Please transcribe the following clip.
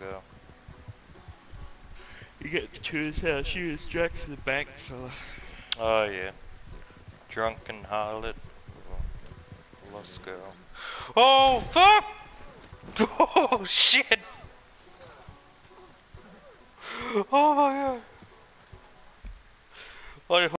go. You get to choose how she is Jack's the bank, so Oh yeah. Drunken harlot. lost girl. Oh fuck! Oh shit! Oh my god!